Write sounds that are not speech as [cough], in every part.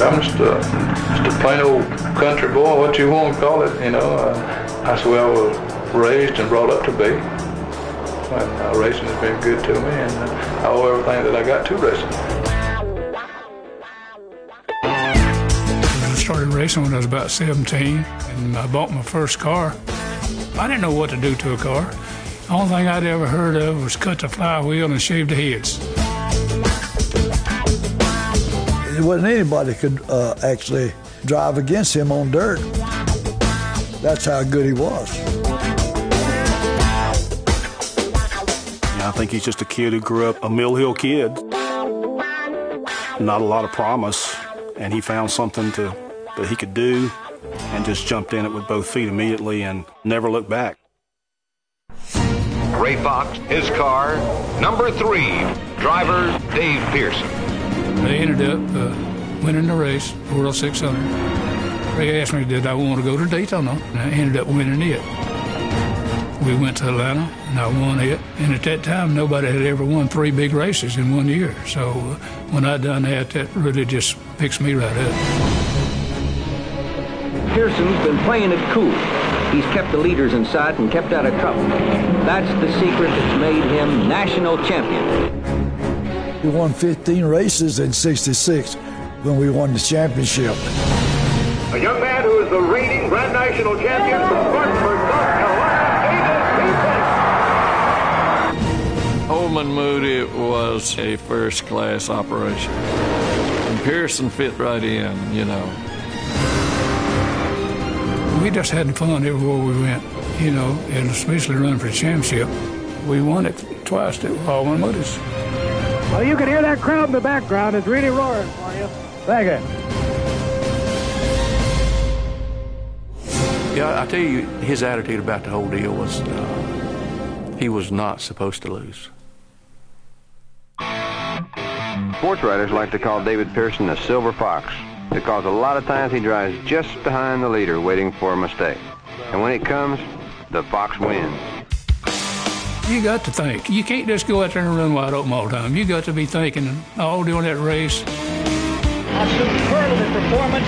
I'm just a, just a plain old country boy, what you want to call it, you know. Uh, that's the way I was raised and brought up to be. And uh, racing has been good to me, and uh, I owe everything that I got to racing. I started racing when I was about 17, and I bought my first car. I didn't know what to do to a car. The only thing I'd ever heard of was cut the flywheel and shave the heads. There wasn't anybody could uh, actually drive against him on dirt. That's how good he was. Yeah, I think he's just a kid who grew up a Mill Hill kid. Not a lot of promise, and he found something to, that he could do and just jumped in it with both feet immediately and never looked back. Ray Fox, his car, number three, driver Dave Pearson. They ended up uh, winning the race, World 600. They asked me, did I want to go to Daytona? And I ended up winning it. We went to Atlanta, and I won it. And at that time, nobody had ever won three big races in one year. So uh, when I done that, that really just picks me right up. Pearson's been playing it cool. He's kept the leaders in sight and kept out of trouble. That's the secret that's made him national champion. We won 15 races in 66 when we won the championship. A young man who is the reigning Grand National Champion from Spartanburg, North Carolina, David Pearson. Holman Moody was a first class operation. And Pearson fit right in, you know. We just had fun everywhere we went, you know, and especially running for the championship. We won it twice at Holman Moody's. Well, you can hear that crowd in the background. It's really roaring for you. Thank you. Yeah, I tell you, his attitude about the whole deal was uh, he was not supposed to lose. Sports writers like to call David Pearson a silver fox because a lot of times he drives just behind the leader waiting for a mistake. And when it comes, the fox wins. You got to think. You can't just go out there and run wide open all the time. You got to be thinking all during that race. A superlative performance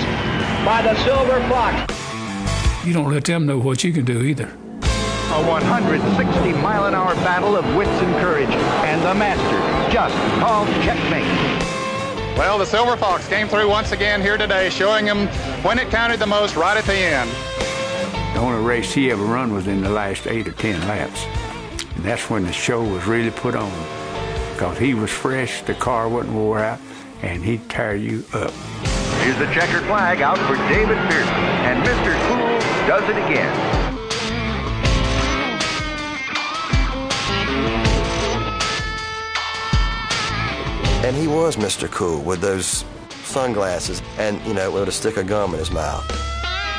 by the Silver Fox. You don't let them know what you can do either. A 160 mile an hour battle of wits and courage, and the master just called checkmate. Well, the Silver Fox came through once again here today, showing him when it counted the most right at the end. The only race he ever run was in the last eight or ten laps. And that's when the show was really put on. Because he was fresh, the car wasn't wore out, and he'd tear you up. Here's the checkered flag out for David Pearson, and Mr. Cool does it again. And he was Mr. Cool with those sunglasses and, you know, with a stick of gum in his mouth.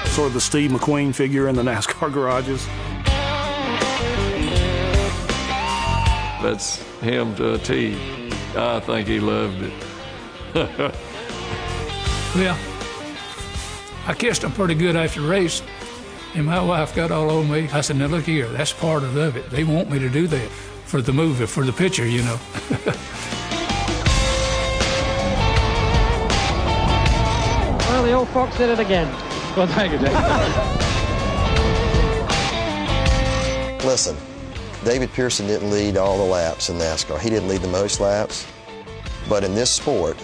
Sort of the Steve McQueen figure in the NASCAR garages. That's him to a T. I think he loved it. [laughs] well, I kissed him pretty good after the race, and my wife got all over me. I said, now look here, that's part of it. They want me to do that for the movie, for the picture, you know. [laughs] Well, the old fox did it again. Well, thank you, Dave. [laughs] Listen, David Pearson didn't lead all the laps in NASCAR. He didn't lead the most laps. But in this sport,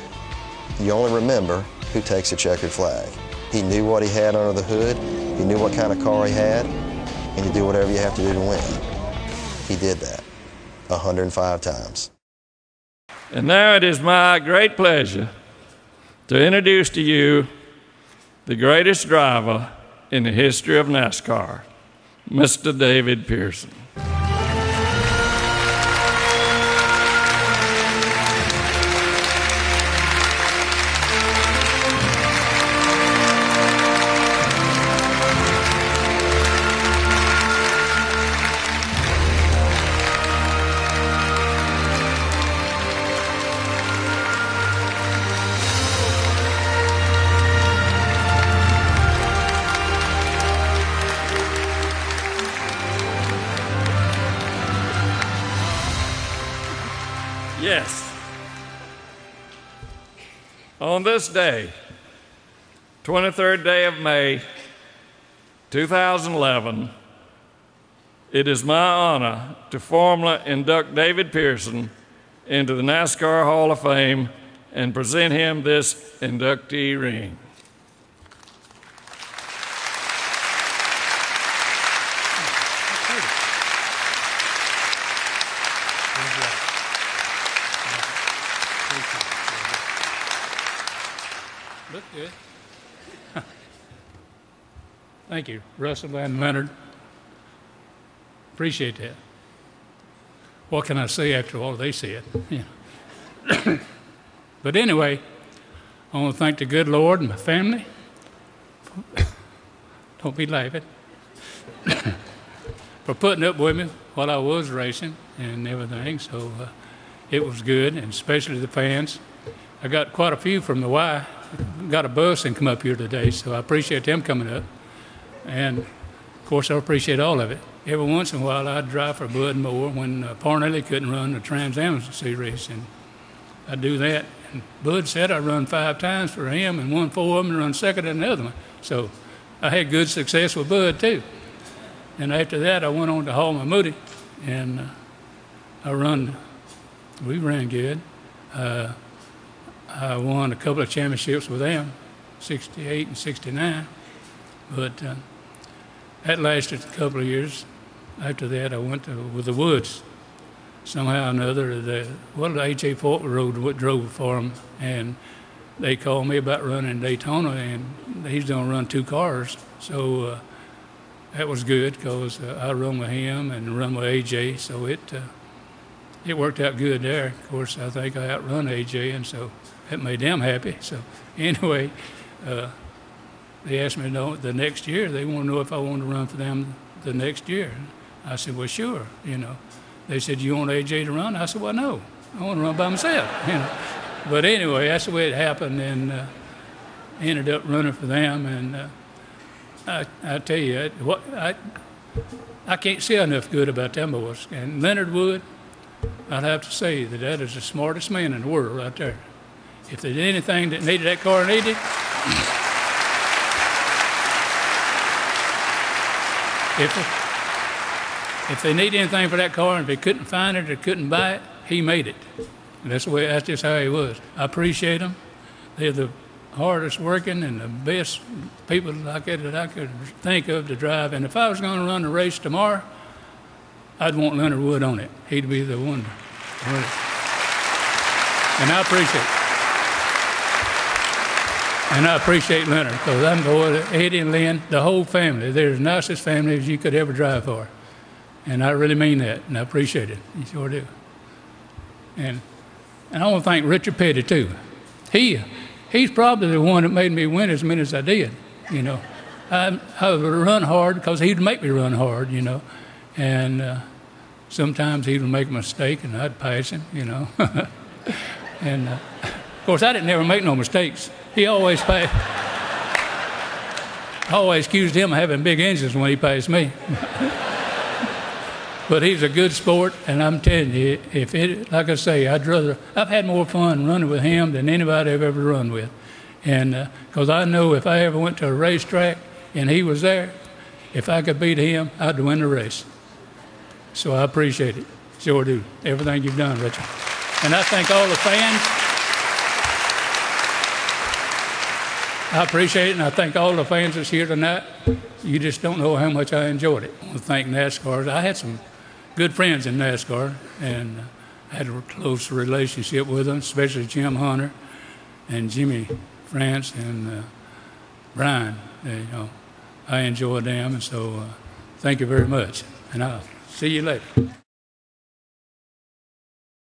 you only remember who takes a checkered flag. He knew what he had under the hood. He knew what kind of car he had. And you do whatever you have to do to win. He did that 105 times. And now it is my great pleasure to introduce to you the greatest driver in the history of NASCAR, Mr. David Pearson. On this day, 23rd day of May, 2011, it is my honor to formally induct David Pearson into the NASCAR Hall of Fame and present him this inductee ring. Look good. Thank you, Russell and Leonard. Appreciate that. What can I say after all they said? Yeah. [coughs] but anyway, I want to thank the good Lord and my family. [coughs] Don't be laughing. [coughs] for putting up with me while I was racing and everything. So uh, it was good, and especially the fans. I got quite a few from the Y. Got a bus and come up here today, so I appreciate them coming up. And of course, I appreciate all of it. Every once in a while, I'd drive for Bud Moore when uh, Parnelli couldn't run the Trans Am Series, and I'd do that. And Bud said I run five times for him and won four of them and run second in the other one. So I had good success with Bud too. And after that, I went on to Holman Moody, and uh, I run. We ran good. Uh, I won a couple of championships with them, 68 and 69. But uh, that lasted a couple of years. After that, I went to, with the Woods. Somehow or another, the, well, the A.J. Foyt Road what drove for them, and they called me about running Daytona, and he's going to run two cars. So uh, that was good because uh, I run with him and run with AJ, so it uh, it worked out good there. Of course, I think I outrun AJ, and so that made them happy. So [laughs] anyway, uh, they asked me the next year. They want to know if I wanted to run for them the next year. I said, well, sure. You know, they said, you want AJ to run? I said, well, no, I want to run by myself. [laughs] You know, but anyway, that's the way it happened, and uh, ended up running for them. And uh, I, I tell you, what I I can't say enough good about them boys. And Leonard Wood, I'd have to say that that is the smartest man in the world right there. If there's anything that needed that car needed, if, if they need anything for that car and if they couldn't find it or couldn't buy it, he made it. And that's the way. That's just how he was. I appreciate them. They're the hardest working and the best people like that that I could think of to drive. And if I was going to run a race tomorrow, I'd want Leonard Wood on it. He'd be the one to run it. And I appreciate it. And I appreciate Leonard because I'm going Eddie and Lynn, the whole family. They're the nicest family as you could ever drive for. And I really mean that, and I appreciate it. You sure do. And and I want to thank Richard Petty too. He he's probably the one that made me win as many as I did. You know, I I would run hard because he'd make me run hard. You know, and uh, sometimes he would make a mistake and I'd pass him. You know, [laughs] and uh, course I didn't ever make no mistakes. He always passed. I always accused him of having big engines when he passed me. [laughs] but he's a good sport, and I'm telling you, if it, like I say, I'd rather, I've had more fun running with him than anybody I've ever run with. And because uh, I know if I ever went to a racetrack and he was there, if I could beat him, I'd win the race. So I appreciate it. Sure do. Everything you've done, Richard. And I thank all the fans. I appreciate it, and I thank all the fans that's here tonight. You just don't know how much I enjoyed it. I want to thank NASCAR. I had some good friends in NASCAR, and I had a close relationship with them, especially Jim Hunter and Jimmy France and uh, Brian. Uh, you know, I enjoyed them, and so uh, thank you very much. And I'll see you later.